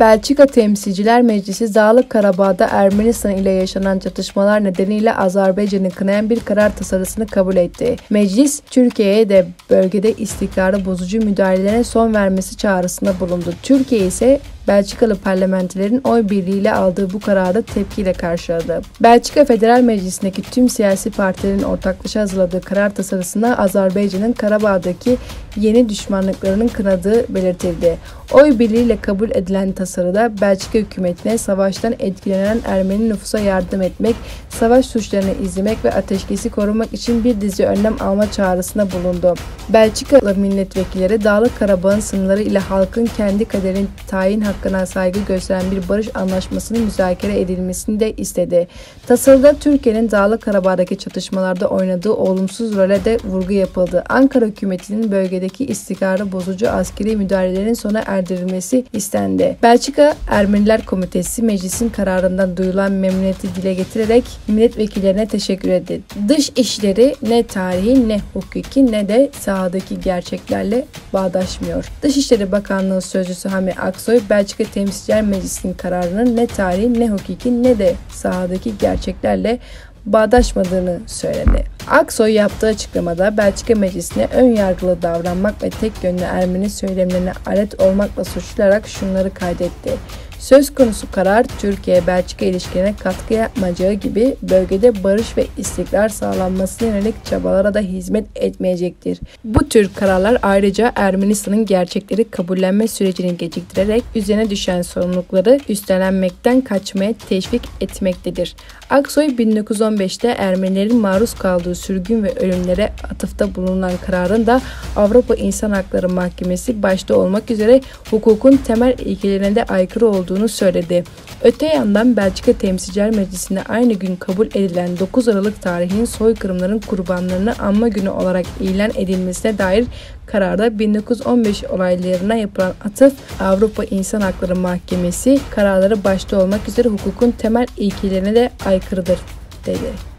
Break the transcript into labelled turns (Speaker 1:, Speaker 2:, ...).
Speaker 1: Belçika Temsilciler Meclisi Dağlık Karabağ'da Ermenistan ile yaşanan çatışmalar nedeniyle Azerbaycan'ı kınayan bir karar tasarısını kabul etti. Meclis, Türkiye'ye de bölgede istikrarı bozucu müdahalelere son vermesi çağrısında bulundu. Türkiye ise Belçikalı parlamentolerin oy birliğiyle aldığı bu kararı tepkiyle karşıladı. Belçika Federal Meclisi'ndeki tüm siyasi partilerin ortaklaşa hazırladığı karar tasarısında Azerbaycan'ın Karabağ'daki yeni düşmanlıklarının kınadığı belirtildi. Oy birliğiyle kabul edilen tasarıda Belçika hükümetine savaştan etkilenen Ermeni nüfusa yardım etmek, savaş suçlarını izlemek ve ateşkesi korumak için bir dizi önlem alma çağrısında bulundu. Belçikalı milletvekilleri Dağlık Karabağ'ın sınırları ile halkın kendi kaderini tayin hakkına saygı gösteren bir barış anlaşmasının müzakere edilmesini de istedi. Tasarıda Türkiye'nin Dağlık Karabağ'daki çatışmalarda oynadığı olumsuz role de vurgu yapıldı. Ankara hükümetinin bölgedeki istikrarı bozucu askeri müdahalelerin sona erdirilmesi istendi. Belçika Ermeniler Komitesi meclisin kararından duyulan memnuniyeti dile getirerek milletvekillerine teşekkür etti. Dış işleri ne tarihi ne hukuki ne de sahadaki gerçeklerle bağdaşmıyor. Dışişleri Bakanlığı Sözcüsü Hami Aksoy, Belçika Temsilciler Meclisi'nin kararının ne tarihi ne hukuki ne de sahadaki gerçeklerle bağdaşmadığını söyledi. Aksoy yaptığı açıklamada Belçika Meclisi'ne ön yargılı davranmak ve tek yönlü Ermeni söylemlerine alet olmakla suçlayarak şunları kaydetti. Söz konusu karar Türkiye-Belçika ilişkilerine katkı yapmayacağı gibi bölgede barış ve istikrar sağlanmasına yönelik çabalara da hizmet etmeyecektir. Bu tür kararlar ayrıca Ermenistan'ın gerçekleri kabullenme sürecini geciktirerek üzerine düşen sorumlulukları üstlenmekten kaçmaya teşvik etmektedir. Aksoy 1915'te Ermenilerin maruz kaldığı sürgün ve ölümlere atıfta bulunan kararın da Avrupa İnsan Hakları Mahkemesi başta olmak üzere hukukun temel ilkelerine de aykırı olduğunu söyledi. Öte yandan Belçika Temsilciler Meclisi'nde aynı gün kabul edilen 9 Aralık tarihinin soykırımların kurbanlarını anma günü olarak ilan edilmesine dair kararda 1915 olaylarına yapılan atıf Avrupa İnsan Hakları Mahkemesi kararları başta olmak üzere hukukun temel ilkelerine de aykırıdır dedi.